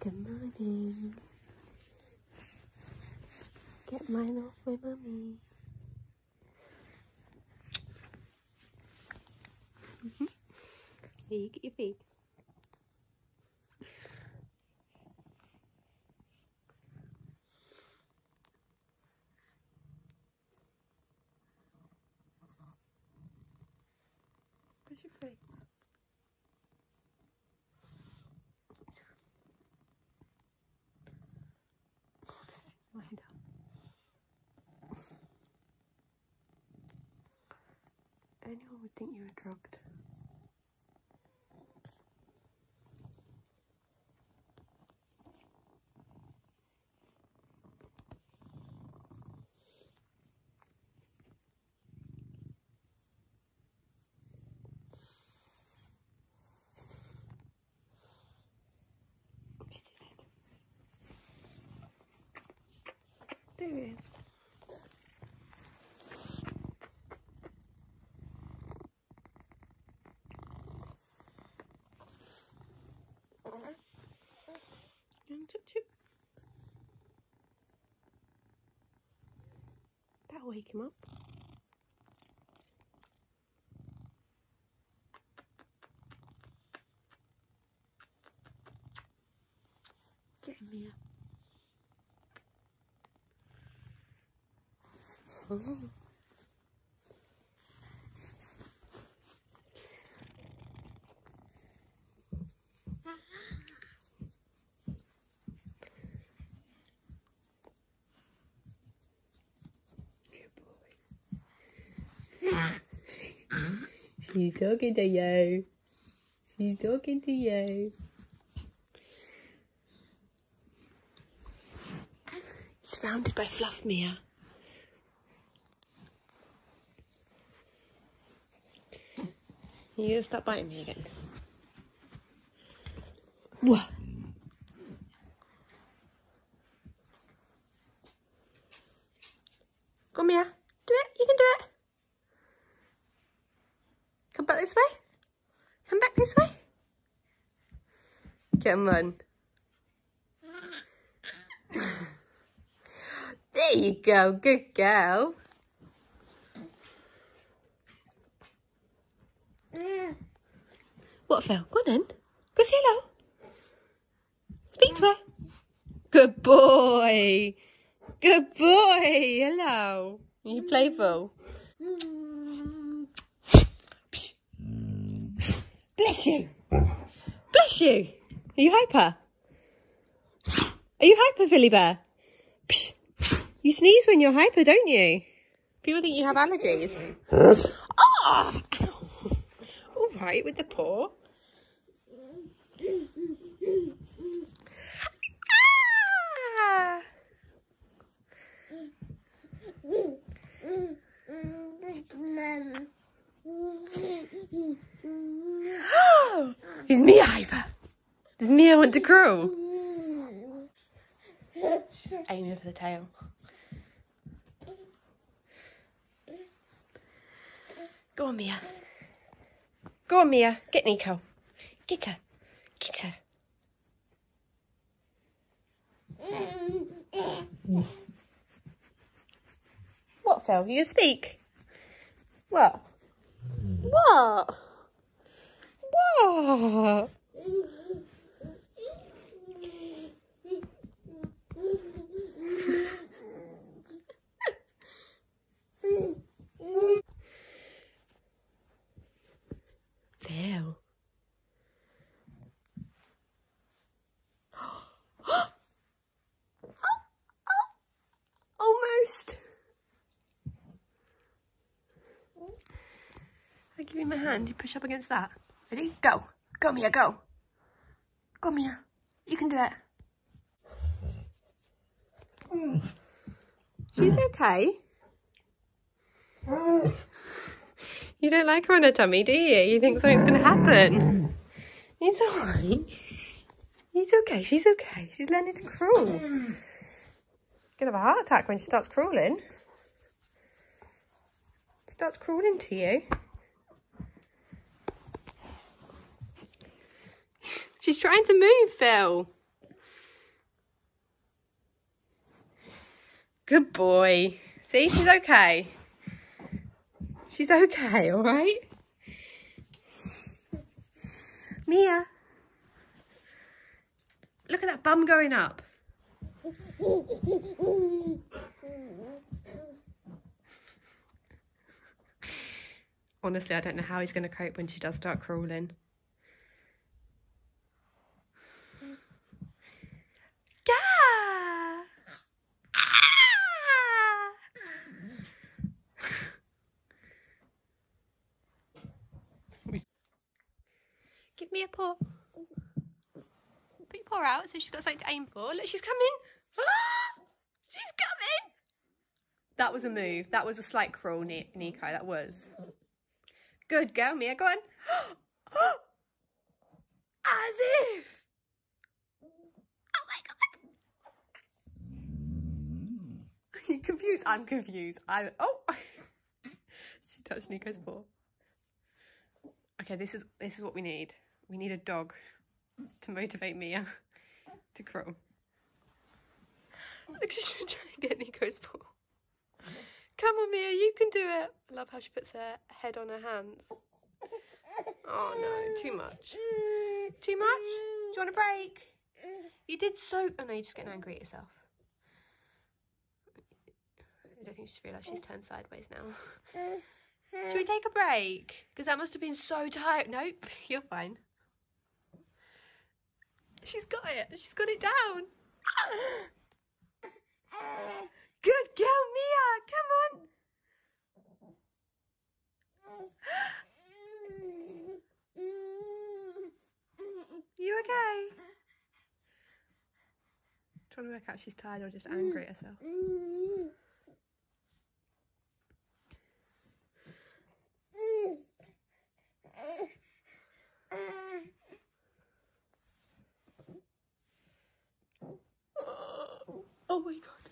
Good morning. Get mine off my mummy. Mm-hmm. Here, you get your feet. Push your face. Wind up. Anyone would think you were drugged. There it is. And touch. That'll wake him up. Get him here. Oh. She's talking to you. She's talking to you. Surrounded by fluff, Mia. You gonna stop biting me again? What? Come here. Do it. You can do it. Come back this way. Come back this way. Come on. there you go. Good girl. What, Phil? Go on then. Go say hello. Speak to her. Good boy. Good boy. Hello. Are you playful? Bless you. Bless you. Are you hyper? Are you hyper, Philly Bear? Psh. You sneeze when you're hyper, don't you? People think you have allergies. Oh! All right with the paw. Ah! Is Mia hyper? Does Mia want to crawl? Aiming for the tail. Go on, Mia. Go on, Mia. Get Niko. Get her. Get her. What, Phil? You speak? What? What? What? Phil. Almost. I give you my hand, you push up against that. Ready? Go. Go, Mia, go. Go, Mia. You can do it. She's okay. You don't like her on her tummy, do you? You think something's going to happen. It's alright. She's okay. She's okay. She's learning to crawl. Gonna have a heart attack when she starts crawling. Starts crawling to you. She's trying to move, Phil. Good boy. See, she's okay. She's okay, all right? Mia. Look at that bum going up. Honestly, I don't know how he's going to cope when she does start crawling. Put paw out so she's got something to aim for. Look, she's coming. she's coming. That was a move. That was a slight crawl, Niko. That was. Good girl, Mia. Go on. As if. Oh my god. Are you confused? I'm confused. I'm. Oh. she touched Niko's paw. Okay, this is this is what we need. We need a dog to motivate Mia to crawl. Look, she's trying to get Niko's paw. Come on, Mia, you can do it. I love how she puts her head on her hands. Oh no, too much. Too much? Do you want a break? You did so... Oh no, you're just getting angry at yourself. I don't think she's realised she's turned sideways now. Should we take a break? Because that must have been so tired. Nope, you're fine. She's got it. She's got it down. Good girl, Mia. Come on. You okay? Trying to work out if she's tired or just angry at herself. Oh my god.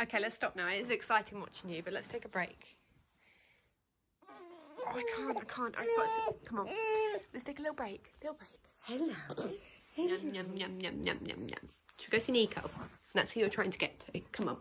Okay, let's stop now. It's exciting watching you, but let's take a break. Oh, I can't, I can't. I've got to. Come on. Let's take a little break. Little break. Hello. Yum, yum, yum, yum, yum, yum, yum. Should we go see Niko? That's who you're trying to get to. Come on.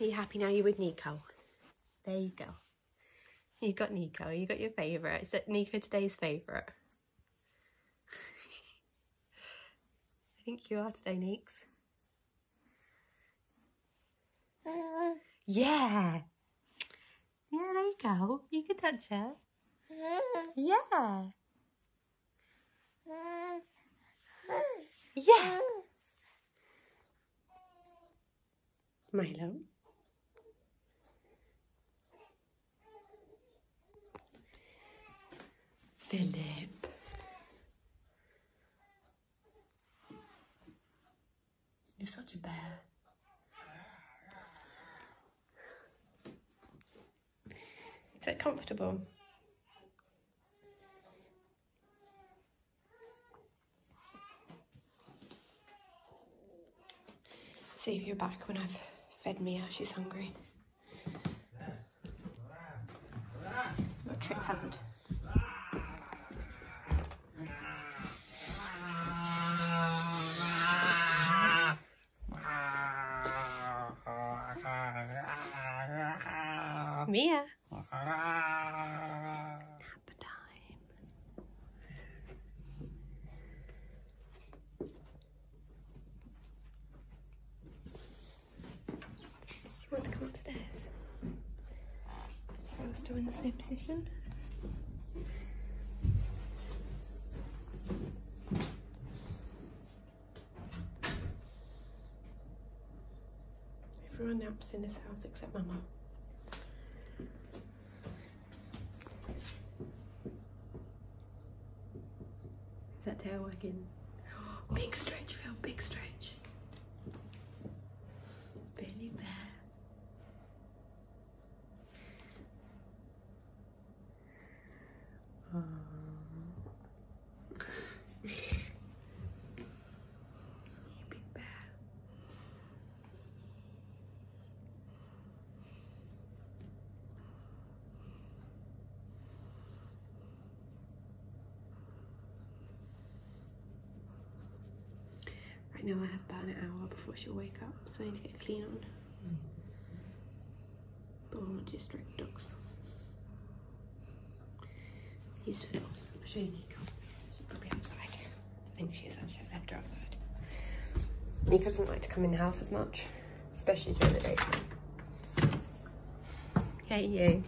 Are you happy now you're with Niko? There you go. You got Niko. You got your favourite. Is that Niko today's favourite? I think you are today, Neeks. Yeah. Yeah, there you go. You can touch her. Yeah. Yeah. Milo. Philip. You're such a bear. Is it comfortable? See if you're back when I've fed Mia. She's hungry. What trip hazard? Mia. Nap time. You want to come upstairs? So I'm still in the same position. Everyone naps in this house except Mama. Is that tail wagging? Big stretch, Phil, big stretch. Billy Bear. you big bear. Right now I have about an hour before she'll wake up, so I need to get clean on. But we're not just strict dogs. He's Phil. I'll show you Niko. She's probably outside. I think she is actually. I left her outside. Niko doesn't like to come in the house as much, especially during the daytime. Hey you.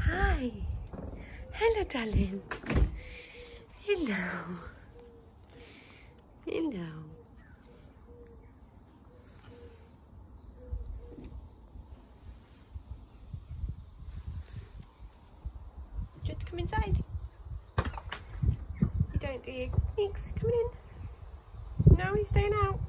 Hi. Hello, darling. Hello. Hello. Do you want to come inside? You don't, do you? Meeks, coming in. No, he's staying out.